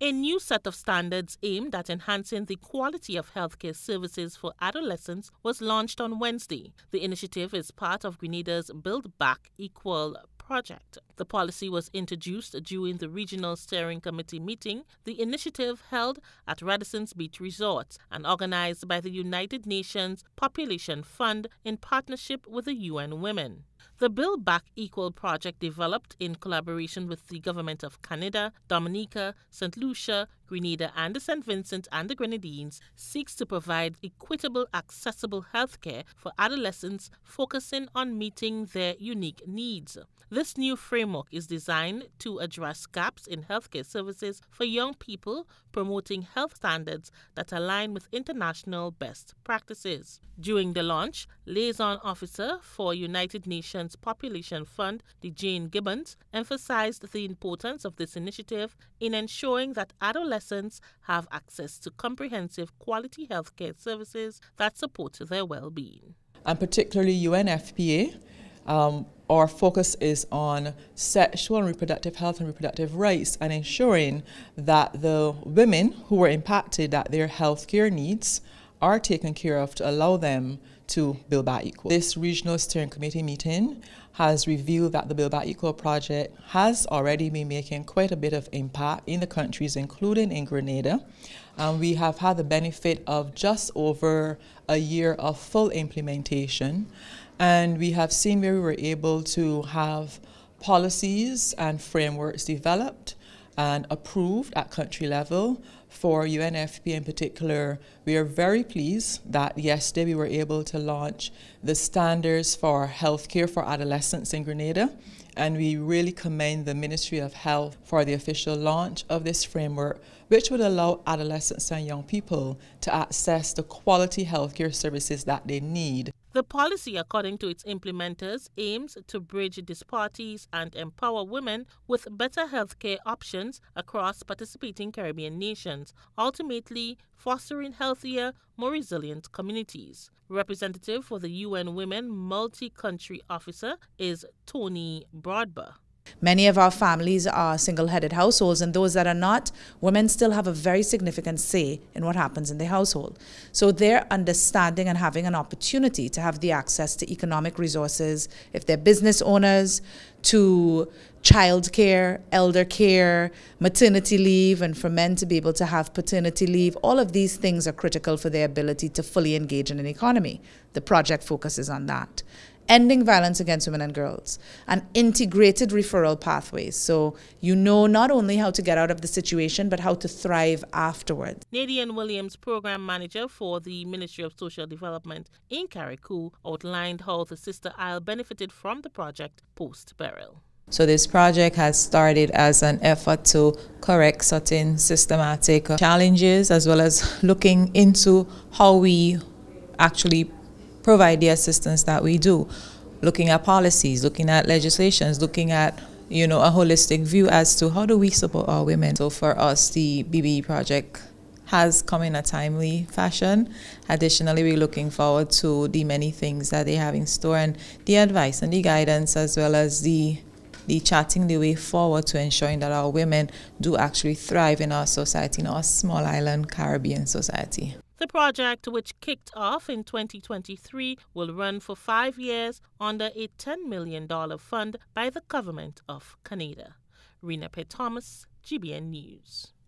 A new set of standards aimed at enhancing the quality of healthcare services for adolescents was launched on Wednesday. The initiative is part of Grenada's Build Back Equal project. The policy was introduced during the Regional Steering Committee meeting, the initiative held at Radisson's Beach Resort and organized by the United Nations Population Fund in partnership with the UN Women. The Build Back Equal project, developed in collaboration with the Government of Canada, Dominica, St. Lucia, Grenada, and the St. Vincent and the Grenadines, seeks to provide equitable, accessible health care for adolescents, focusing on meeting their unique needs. This new framework is designed to address gaps in healthcare services for young people, promoting health standards that align with international best practices. During the launch, liaison officer for United Nations Population Fund, Jane Gibbons, emphasized the importance of this initiative in ensuring that adolescents have access to comprehensive quality healthcare services that support their well-being. And particularly UNFPA um, our focus is on sexual and reproductive health and reproductive rights and ensuring that the women who were impacted that their health care needs are taken care of to allow them to build back equal. This regional steering committee meeting has revealed that the Build Back Equal project has already been making quite a bit of impact in the countries, including in Grenada. And we have had the benefit of just over a year of full implementation. And we have seen where we were able to have policies and frameworks developed and approved at country level. For UNFP in particular, we are very pleased that yesterday we were able to launch the standards for healthcare for adolescents in Grenada. And we really commend the Ministry of Health for the official launch of this framework, which would allow adolescents and young people to access the quality healthcare services that they need. The policy, according to its implementers, aims to bridge disparities and empower women with better healthcare options across participating Caribbean nations, ultimately fostering healthier, more resilient communities. Representative for the UN Women Multi Country Officer is Tonni Brodber. Many of our families are single headed households, and those that are not, women still have a very significant say in what happens in the household. So, they're understanding and having an opportunity to have the access to economic resources, if they're business owners, to childcare, elder care, maternity leave, and for men to be able to have paternity leave. All of these things are critical for their ability to fully engage in an economy. The project focuses on that ending violence against women and girls, and integrated referral pathways. So you know not only how to get out of the situation, but how to thrive afterwards. Nadine Williams, program manager for the Ministry of Social Development in Carriacou, outlined how the Sister Isle benefited from the project post Beryl. So this project has started as an effort to correct certain systematic challenges as well as looking into how we actually provide the assistance that we do, looking at policies, looking at legislations, looking at you know a holistic view as to how do we support our women. So for us, the BBE project has come in a timely fashion. Additionally, we're looking forward to the many things that they have in store and the advice and the guidance as well as the the chatting the way forward to ensuring that our women do actually thrive in our society, in our small island Caribbean society. The project, which kicked off in 2023, will run for five years under a $10 million fund by the Government of Canada. Rena P. Thomas, GBN News.